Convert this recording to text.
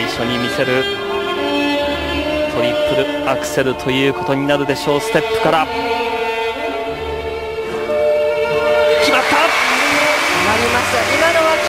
最初に見せるトリプルアクセルということになるでしょう。ステップから。決まった。